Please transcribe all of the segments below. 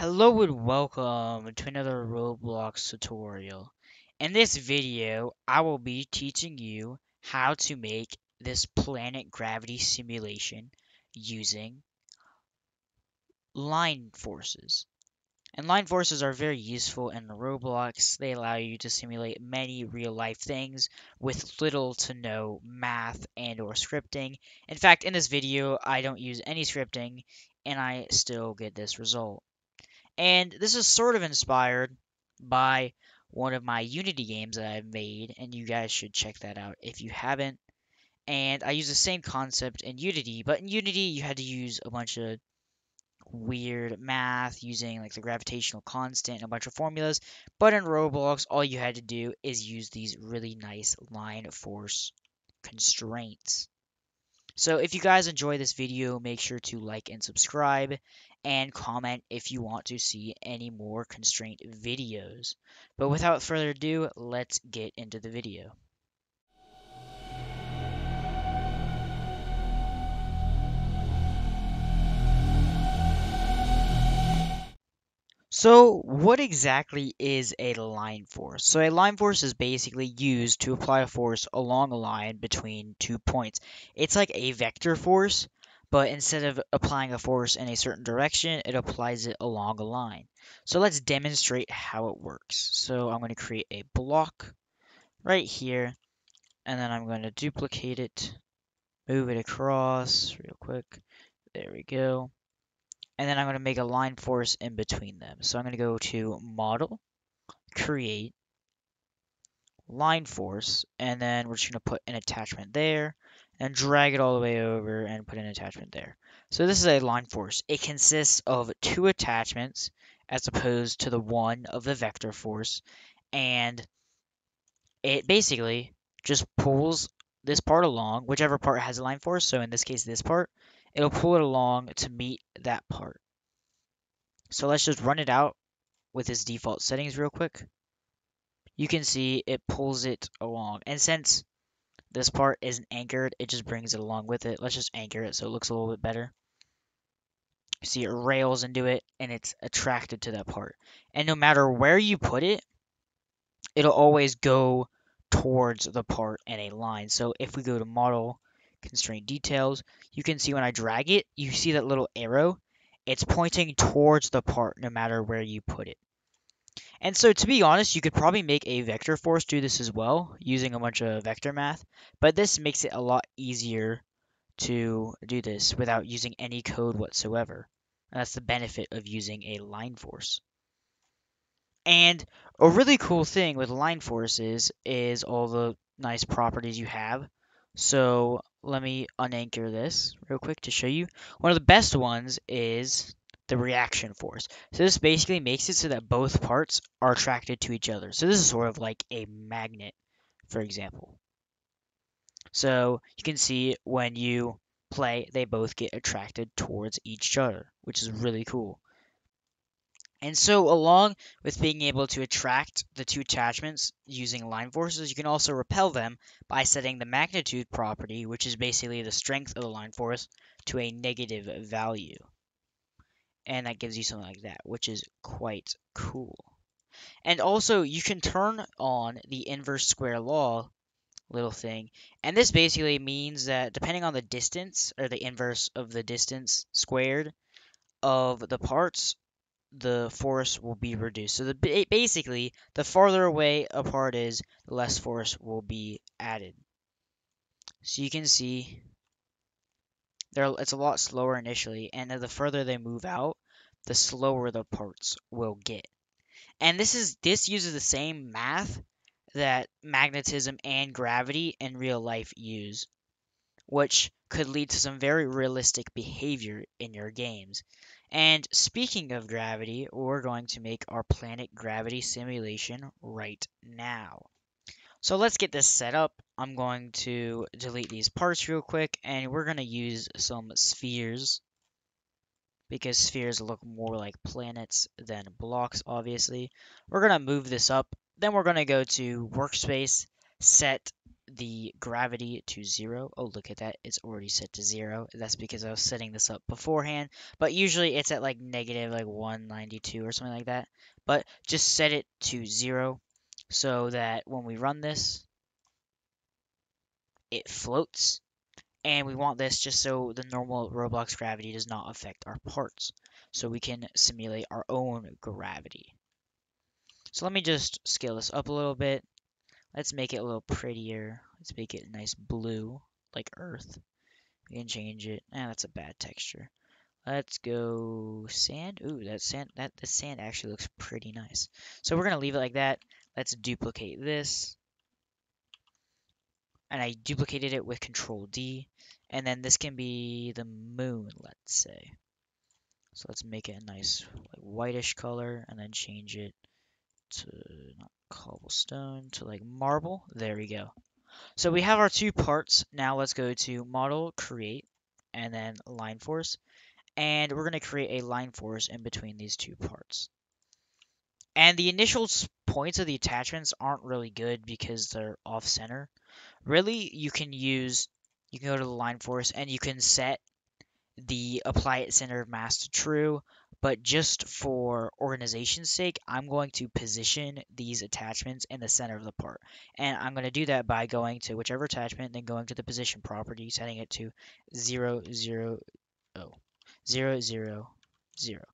Hello and welcome to another Roblox tutorial. In this video, I will be teaching you how to make this planet gravity simulation using line forces. And line forces are very useful in Roblox. They allow you to simulate many real life things with little to no math and or scripting. In fact, in this video, I don't use any scripting and I still get this result. And this is sort of inspired by one of my Unity games that I've made, and you guys should check that out if you haven't. And I use the same concept in Unity, but in Unity you had to use a bunch of weird math using like the gravitational constant and a bunch of formulas. But in Roblox, all you had to do is use these really nice line force constraints. So if you guys enjoy this video, make sure to like and subscribe and comment if you want to see any more constraint videos. But without further ado, let's get into the video. So, what exactly is a line force? So, a line force is basically used to apply a force along a line between two points. It's like a vector force, but instead of applying a force in a certain direction, it applies it along a line. So let's demonstrate how it works. So I'm going to create a block right here, and then I'm going to duplicate it, move it across real quick. There we go. And then I'm going to make a line force in between them. So I'm going to go to Model, Create, Line Force, and then we're just going to put an attachment there and drag it all the way over and put an attachment there. So this is a line force. It consists of two attachments as opposed to the one of the vector force. And it basically just pulls this part along, whichever part has a line force. So in this case, this part, it'll pull it along to meet that part. So let's just run it out with its default settings real quick. You can see it pulls it along. And since this part isn't anchored, it just brings it along with it. Let's just anchor it so it looks a little bit better. See, it rails into it and it's attracted to that part. And no matter where you put it, it'll always go towards the part in a line. So if we go to model constraint details, you can see when I drag it, you see that little arrow. It's pointing towards the part no matter where you put it. And so to be honest, you could probably make a vector force do this as well using a bunch of vector math, but this makes it a lot easier to do this without using any code whatsoever. And that's the benefit of using a line force. And a really cool thing with line forces is all the nice properties you have. So let me unanchor this real quick to show you. One of the best ones is the reaction force. So this basically makes it so that both parts are attracted to each other. So this is sort of like a magnet, for example. So you can see when you play, they both get attracted towards each other, which is really cool. And so along with being able to attract the two attachments using line forces, you can also repel them by setting the magnitude property, which is basically the strength of the line force, to a negative value and that gives you something like that, which is quite cool. And also, you can turn on the inverse square law little thing, and this basically means that depending on the distance, or the inverse of the distance squared of the parts, the force will be reduced. So the basically, the farther away a part is, the less force will be added. So you can see they're, it's a lot slower initially, and the further they move out, the slower the parts will get. And this is this uses the same math that magnetism and gravity in real life use, which could lead to some very realistic behavior in your games. And speaking of gravity, we're going to make our planet gravity simulation right now. So let's get this set up. I'm going to delete these parts real quick and we're going to use some spheres because spheres look more like planets than blocks, obviously. We're going to move this up. Then we're going to go to Workspace, Set the gravity to zero. Oh, look at that. It's already set to zero. That's because I was setting this up beforehand. But usually it's at like negative like 192 or something like that. But just set it to zero so that when we run this, it floats. And we want this just so the normal Roblox gravity does not affect our parts. So we can simulate our own gravity. So let me just scale this up a little bit. Let's make it a little prettier. Let's make it a nice blue, like Earth. We can change it. Ah, that's a bad texture. Let's go sand. Ooh, that sand that the sand actually looks pretty nice. So we're gonna leave it like that. Let's duplicate this. And I duplicated it with Control D. And then this can be the moon, let's say. So let's make it a nice like, whitish color and then change it to not cobblestone to like marble. There we go. So we have our two parts. Now let's go to model, create, and then line force. And we're going to create a line force in between these two parts. And the initial points of the attachments aren't really good because they're off center. Really, you can use, you can go to the line force and you can set the apply at center of mass to true, but just for organization's sake, I'm going to position these attachments in the center of the part. And I'm going to do that by going to whichever attachment, then going to the position property, setting it to 0, 0, oh, 0, 0, 0.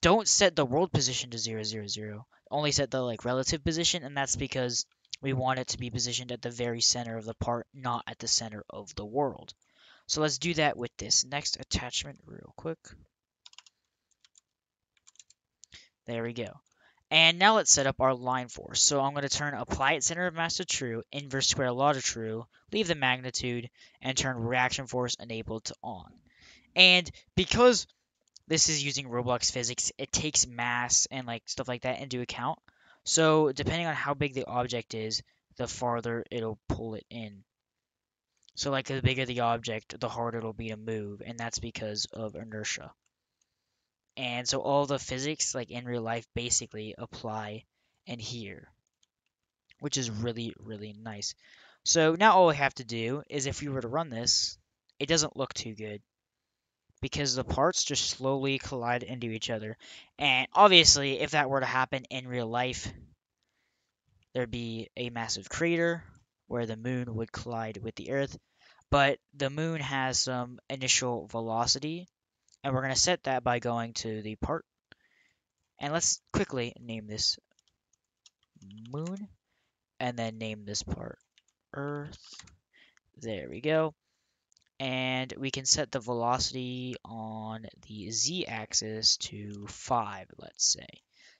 Don't set the world position to 0, 0, 0. Only set the like relative position, and that's because we want it to be positioned at the very center of the part, not at the center of the world. So let's do that with this next attachment real quick. There we go. And now let's set up our line force. So I'm going to turn apply at center of mass to true, inverse square law to true, leave the magnitude, and turn reaction force enabled to on. And because this is using Roblox physics, it takes mass and like stuff like that into account. So depending on how big the object is, the farther it'll pull it in. So like the bigger the object, the harder it'll be to move, and that's because of inertia. And so all the physics, like in real life, basically apply in here, which is really, really nice. So now all we have to do is if we were to run this, it doesn't look too good because the parts just slowly collide into each other. And obviously, if that were to happen in real life, there'd be a massive crater where the moon would collide with the Earth. But the moon has some initial velocity and we're going to set that by going to the part. And let's quickly name this moon. And then name this part earth. There we go. And we can set the velocity on the z-axis to 5, let's say.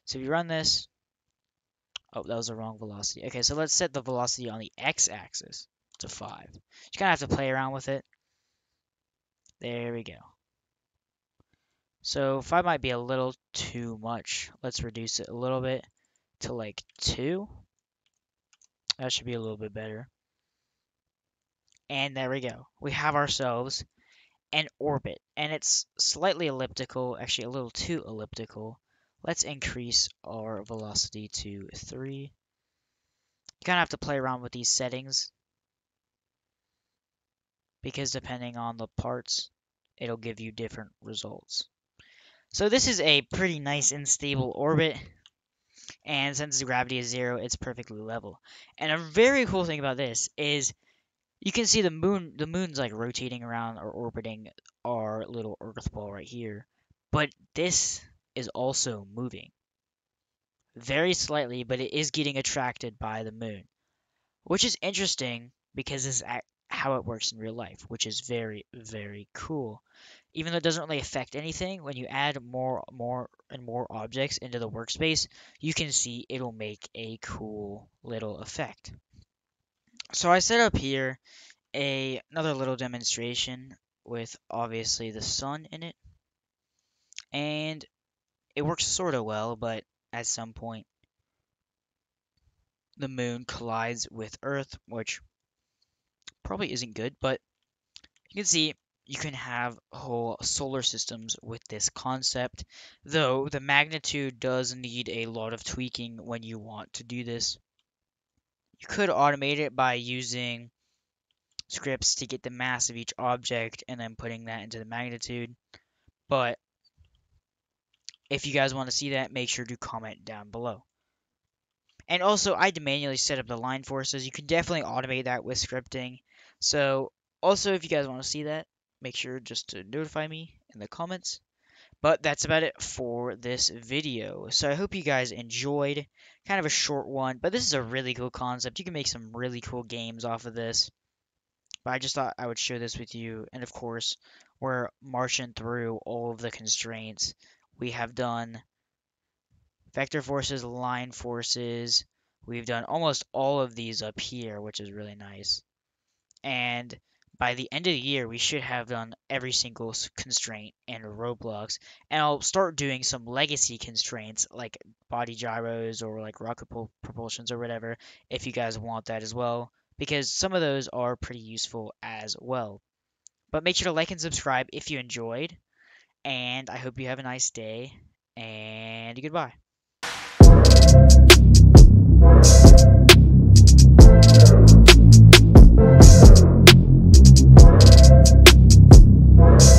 So if you run this, oh, that was the wrong velocity. Okay, so let's set the velocity on the x-axis to 5. You kind of have to play around with it. There we go. So 5 might be a little too much. Let's reduce it a little bit to like 2. That should be a little bit better. And there we go. We have ourselves an orbit. And it's slightly elliptical, actually a little too elliptical. Let's increase our velocity to 3. You kind of have to play around with these settings. Because depending on the parts, it'll give you different results. So this is a pretty nice and stable orbit. And since the gravity is zero, it's perfectly level. And a very cool thing about this is you can see the moon the moon's like rotating around or orbiting our little earth ball right here. But this is also moving. Very slightly, but it is getting attracted by the moon. Which is interesting because this is how it works in real life, which is very, very cool even though it doesn't really affect anything, when you add more, more, and more objects into the workspace, you can see it'll make a cool little effect. So I set up here a another little demonstration with obviously the sun in it, and it works sort of well, but at some point the moon collides with Earth, which probably isn't good, but you can see you can have whole solar systems with this concept, though the magnitude does need a lot of tweaking when you want to do this. You could automate it by using scripts to get the mass of each object and then putting that into the magnitude. But if you guys want to see that, make sure to comment down below. And also, I had to manually set up the line forces. You can definitely automate that with scripting. So, also, if you guys want to see that, make sure just to notify me in the comments. But that's about it for this video. So I hope you guys enjoyed. Kind of a short one, but this is a really cool concept. You can make some really cool games off of this. But I just thought I would share this with you. And of course, we're marching through all of the constraints. We have done vector forces, line forces. We've done almost all of these up here, which is really nice. And by the end of the year, we should have done every single constraint in Roblox. And I'll start doing some legacy constraints like body gyros or like rocket propulsions or whatever if you guys want that as well, because some of those are pretty useful as well. But make sure to like and subscribe if you enjoyed. And I hope you have a nice day. And goodbye. you